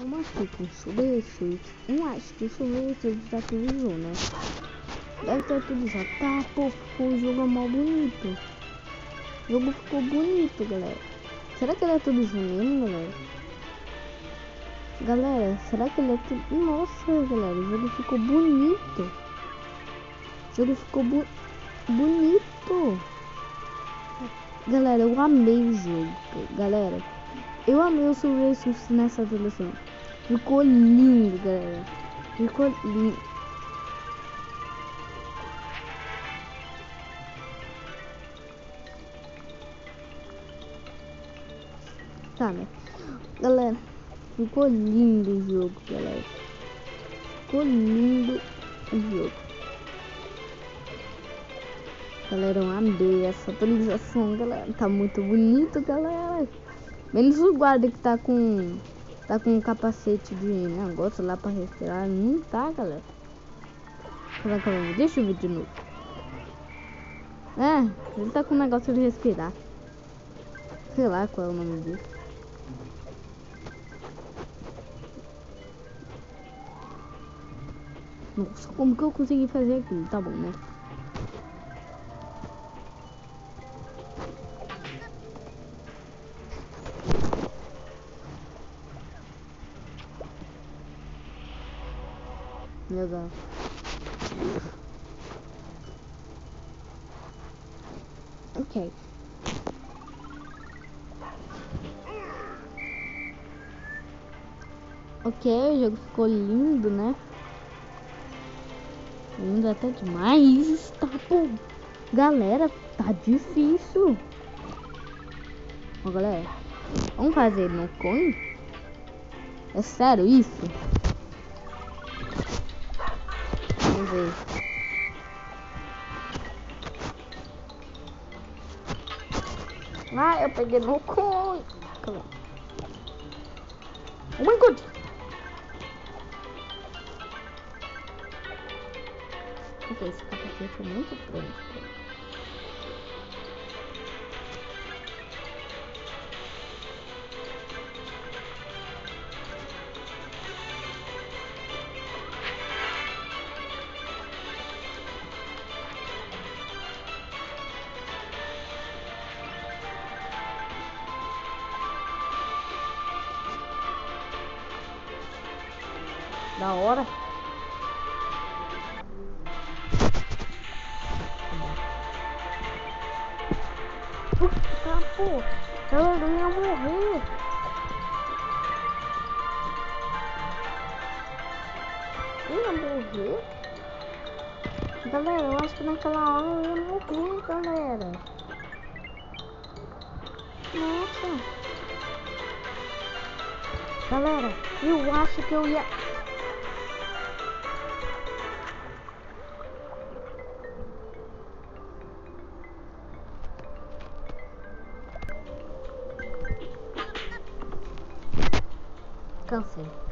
Vamos aqui com sobretudo. Um acho que o sobretudo já atualizou, né? Deve ter atualizado. Tá, pô, o jogo é mó bonito. O jogo ficou bonito, galera. Será que ele atualizou mesmo, galera? Galera, será que ele é tudo... Nossa, galera, o jogo ficou bonito. O jogo ficou bu... bonito. Galera, eu amei o jogo. Galera, eu amei o Silver nessa atualização. Ficou lindo, galera. Ficou lindo. Tá, né? Galera, ficou lindo o jogo, galera. Ficou lindo o jogo. Galera, eu amei essa atualização, galera. Tá muito bonito, galera. Menos o guarda que tá com tá com um capacete de negócio lá para respirar. Não tá, galera. Deixa eu ver de novo. É, ele tá com um negócio de respirar. Sei lá qual é o nome disso. Nossa, como que eu consegui fazer aquilo? Tá bom, né? Legal. Ok. Ok, o jogo ficou lindo, né? Lindo até demais. Tá bom. Galera, tá difícil. Ó, galera. Vamos fazer no coin? É sério isso? Vamos ver. Ah, eu peguei no coin. Calma. Oh my god. Ok, esse capacete é muito grande. Da hora. Puta, pô. Ela não ia morrer. Ia morrer? Galera, eu acho que naquela hora eu ia morrer, galera. Nossa. Galera, eu acho que eu ia... Cansei.